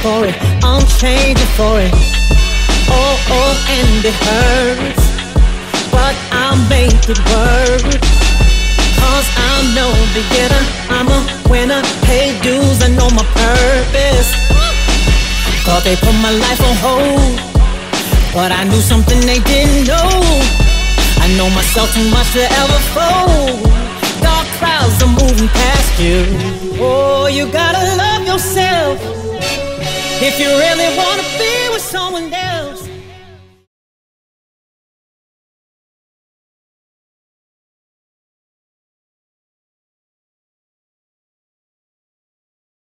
for it, I'm changing for it. Oh, oh, and it hurts, but I'll make it work. Cause I'm no beginner, I'm a winner. Pay dues, I know my purpose. Thought they put my life on hold, but I knew something they didn't know. I know myself too much to ever fold. Dark clouds are moving past you. Oh, you gotta love if you really wanna be with someone else.